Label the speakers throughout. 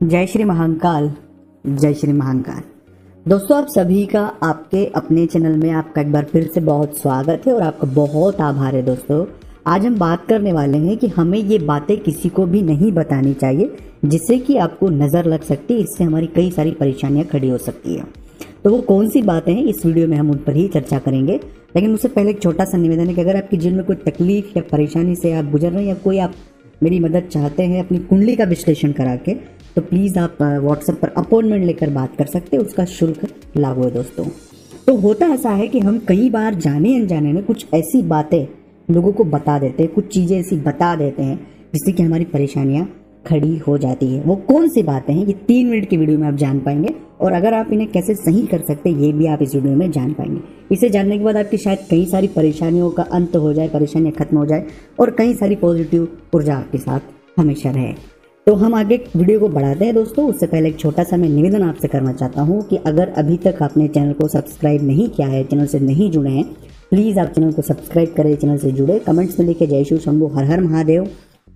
Speaker 1: जय श्री महाकाल। जय श्री महाकाल। दोस्तों, आप सभी का आपके अपने चैनल में आपका एक बार फिर से बहुत स्वागत है और आपका बहुत आभार है दोस्तों। आज हम बात करने वाले हैं कि हमें ये बातें किसी को भी नहीं बतानी चाहिए, जिससे कि आपको नज़र लग सकती है, इससे हमारी कई सारी परेशानियाँ खड़ी हो सकती है। तो वो कौन सी बातें हैं, इस वीडियो में हम उन पर ही चर्चा करेंगे। लेकिन उससे पहले एक छोटा सा निवेदन है कि अगर आपके जीवन में कोई तकलीफ़ या परेशानी से आप गुजर रहे हैं या कोई आप मेरी मदद चाहते हैं अपनी कुंडली का विश्लेषण करा के तो प्लीज़ आप व्हाट्सएप पर अपॉइंटमेंट लेकर बात कर सकते हैं, उसका शुल्क लागू है दोस्तों। तो होता ऐसा है कि हम कई बार जाने अनजाने में कुछ ऐसी बातें लोगों को बता देते हैं, कुछ चीज़ें ऐसी बता देते हैं, जिससे कि हमारी परेशानियाँ खड़ी हो जाती है। वो कौन सी बातें हैं? ये तीन मिनट की वीडियो में आप जान पाएँगे। और अगर आप इन्हें कैसे सही कर सकते हैं, ये भी आप इस वीडियो में जान पाएँगे। इसे जानने के बाद आपकी शायद कई सारी परेशानियों का अंत हो जाए, परेशानियाँ खत्म हो जाए और कई सारी पॉजिटिव ऊर्जा आपके साथ हमेशा रहे। तो हम आगे वीडियो को बढ़ाते हैं दोस्तों। उससे पहले एक छोटा सा मैं निवेदन आपसे करना चाहता हूँ कि अगर अभी तक आपने चैनल को सब्सक्राइब नहीं किया है, चैनल से नहीं जुड़े हैं, प्लीज़ आप चैनल को सब्सक्राइब करें, चैनल से जुड़े। कमेंट्स में लिखे जय शिव शंभु, हर हर महादेव।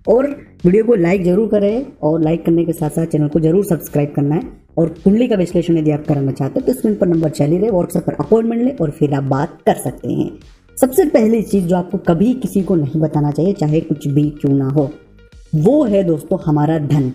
Speaker 1: और वीडियो को लाइक ज़रूर करें और लाइक करने के साथ साथ चैनल को ज़रूर सब्सक्राइब करना है। और कुंडली का विश्लेषण यदि आप कराना चाहते हैं तो स्क्रीन पर नंबर चल रहे व्हाट्सएप पर अपॉइंटमेंट लें और फिर आप बात कर सकते हैं। सबसे पहली चीज़ जो आपको कभी किसी को नहीं बताना चाहिए, चाहे कुछ भी क्यों ना हो, वो है दोस्तों हमारा धन।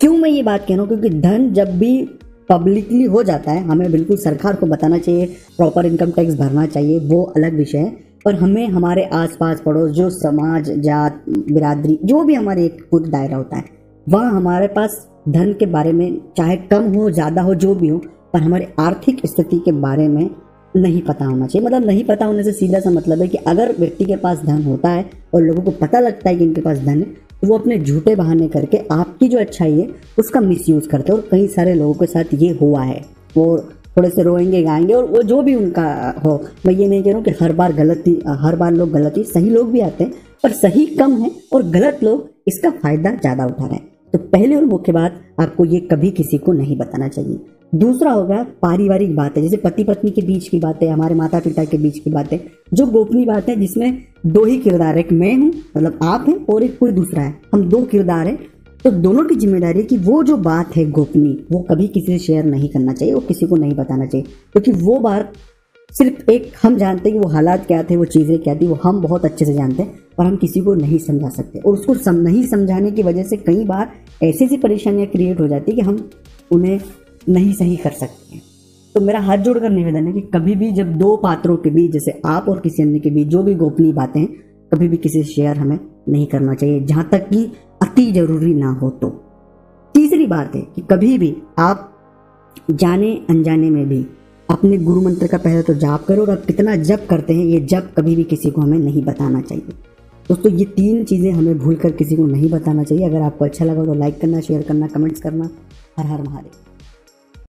Speaker 1: क्यों मैं ये बात कह रहा हूँ? क्योंकि धन जब भी पब्लिकली हो जाता है, हमें बिल्कुल सरकार को बताना चाहिए प्रॉपर इनकम टैक्स भरना चाहिए, वो अलग विषय है। पर हमें हमारे आसपास पड़ोस, जो समाज, जात, बिरादरी, जो भी हमारे एक खुद दायरा होता है, वह हमारे पास धन के बारे में चाहे कम हो, ज़्यादा हो, जो भी हो, पर हमारे आर्थिक स्थिति के बारे में नहीं पता होना चाहिए। मतलब नहीं पता होने से सीधा सा मतलब है कि अगर व्यक्ति के पास धन होता है और लोगों को पता लगता है कि इनके पास धन है तो वो अपने झूठे बहाने करके आपकी जो अच्छाई है, उसका मिसयूज़ करते हैं और कई सारे लोगों के साथ ये हुआ है। वो थोड़े से रोएँगे, गाएँगे और वो जो भी उनका हो। मैं ये नहीं कह रहा हूँ कि हर बार गलती, हर बार लोग गलती, सही लोग भी आते हैं, पर सही कम है और गलत लोग इसका फ़ायदा ज़्यादा उठा रहे हैं। तो पहले और मुख्य बात, आपको ये कभी किसी को नहीं बताना चाहिए। दूसरा होगा, पारिवारिक बातें, जैसे पति पत्नी के बीच की बातें, हमारे माता पिता के बीच की बातें, जो गोपनीय बात है, जिसमें दो ही किरदार है, एक मैं हूँ मतलब आप हैं, और एक कोई दूसरा है। हम दो किरदार हैं तो दोनों की ज़िम्मेदारी है कि वो जो बात है गोपनीय वो कभी किसी से शेयर नहीं करना चाहिए वो किसी को नहीं बताना चाहिए। क्योंकि तो वो बात सिर्फ़ एक हम जानते हैं कि वो हालात क्या थे वो चीज़ें क्या थी वो हम बहुत अच्छे से जानते हैं पर हम किसी को नहीं समझा सकते। और उसको सम, नहीं समझाने की वजह से कई बार ऐसी ऐसी परेशानियाँ क्रिएट हो जाती है कि हम उन्हें नहीं सही कर सकते हैं। तो मेरा हाथ जोड़कर निवेदन है कि कभी भी जब दो पात्रों के बीच जैसे आप और किसी अन्य के बीच जो भी गोपनीय बातें हैं कभी भी किसी शेयर हमें नहीं करना चाहिए। जहाँ तक कि अति ज़रूरी ना हो तो। तीसरी बात है कि कभी भी आप जाने, अनजाने में भी अपने गुरु मंत्र का पहले तो जाप करो और आप कितना जप करते हैं, ये जप कभी भी किसी को हमें नहीं बताना चाहिए। दोस्तों, ये तीन चीज़ें हमें भूल कर किसी को नहीं बताना चाहिए। अगर आपको अच्छा लगा तो लाइक करना, शेयर करना, कमेंट्स करना। हर हर महादेव।